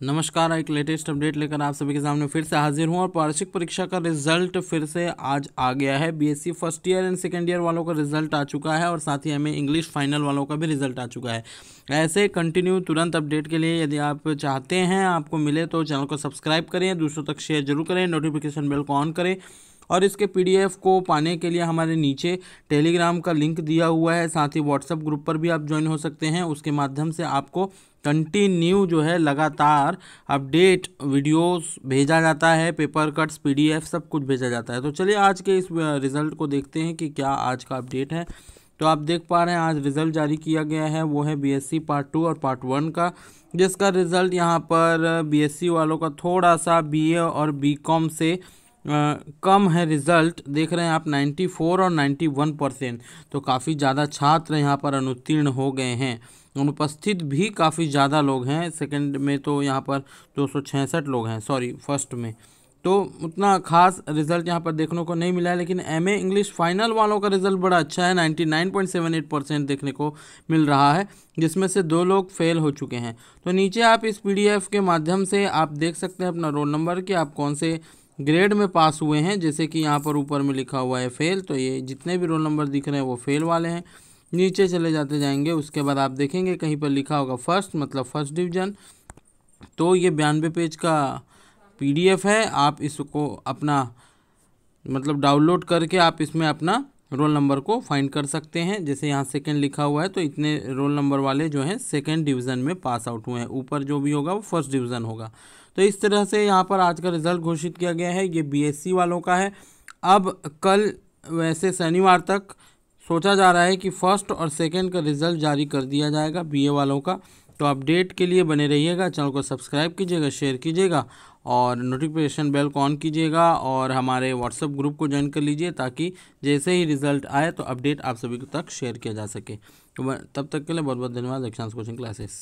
नमस्कार, एक latest update लेकर आप सभी के सामने फिर से हाजिर हूँ और वार्षिक परीक्षा का रिज़ल्ट फिर से आज आ गया है। BSc first year and second year वालों का रिज़ल्ट आ चुका है और साथ ही हमें इंग्लिश फाइनल वालों का भी रिज़ल्ट आ चुका है। ऐसे कंटिन्यू तुरंत अपडेट के लिए यदि आप चाहते हैं, आपको मिले तो चैनल को सब्सक्राइब करें, दूसरों तक शेयर ज़रूर करें नोटिफिकेशन बेल को ऑन करें। और इसके पीडीएफ को पाने के लिए हमारे नीचे टेलीग्राम का लिंक दिया हुआ है, साथ ही व्हाट्सएप ग्रुप पर भी आप ज्वाइन हो सकते हैं। उसके माध्यम से आपको कंटिन्यू जो है लगातार अपडेट वीडियोस भेजा जाता है, पेपर कट्स, पीडीएफ सब कुछ भेजा जाता है। तो चलिए आज के इस रिज़ल्ट को देखते हैं कि क्या आज का अपडेट है। तो आप देख पा रहे हैं, आज रिज़ल्ट जारी किया गया है, वो है बीएससी पार्ट टू और पार्ट वन का, जिसका रिज़ल्ट यहाँ पर बीएससी वालों का थोड़ा सा बीए और बीकॉम से कम है रिज़ल्ट। देख रहे हैं आप 94 और 91 परसेंट तो काफ़ी ज़्यादा छात्र यहाँ पर अनुत्तीर्ण हो गए हैं। अनुपस्थित भी काफ़ी ज़्यादा लोग हैं। सेकंड में तो यहाँ पर दो लोग हैं। सॉरी फ़र्स्ट में। तो उतना खास रिज़ल्ट यहाँ पर देखने को नहीं मिला है, लेकिन एम ए इंग्लिश फाइनल वालों का रिज़ल्ट बड़ा अच्छा है। 99.78 परसेंट देखने को मिल रहा है, जिसमें से दो लोग फेल हो चुके हैं। तो नीचे आप इस पीडीएफ के माध्यम से आप देख सकते हैं अपना रोल नंबर कि आप कौन से ग्रेड में पास हुए हैं, जैसे कि यहाँ पर ऊपर में लिखा हुआ है फेल तो ये जितने भी रोल नंबर दिख रहे हैं वो फेल वाले हैं। नीचे चले जाते जाएँगे, उसके बाद आप देखेंगे कहीं पर लिखा होगा फ़र्स्ट मतलब फ़र्स्ट डिवीज़न। तो ये बयानवे पेज का पीडीएफ है, आप इसको अपना मतलब डाउनलोड करके आप इसमें अपना रोल नंबर को फाइंड कर सकते हैं। जैसे यहाँ सेकंड लिखा हुआ है तो इतने रोल नंबर वाले जो हैं सेकंड डिवीज़न में पास आउट हुए हैं। ऊपर जो भी होगा वो फ़र्स्ट डिवीज़न होगा। तो इस तरह से यहाँ पर आज का रिज़ल्ट घोषित किया गया है। ये बीएससी वालों का है। अब कल वैसे शनिवार तक सोचा जा रहा है कि फ़र्स्ट और सेकेंड का रिज़ल्ट जारी कर दिया जाएगा बीए वालों का। तो अपडेट के लिए बने रहिएगा। चैनल को सब्सक्राइब कीजिएगा, शेयर कीजिएगा और नोटिफिकेशन बेल को ऑन कीजिएगा और हमारे व्हाट्सएप ग्रुप को ज्वाइन कर लीजिए ताकि जैसे ही रिज़ल्ट आए तो अपडेट आप सभी तक शेयर किया जा सके। तो तब तक के लिए बहुत बहुत धन्यवाद। दक्षांश कोचिंग क्लासेस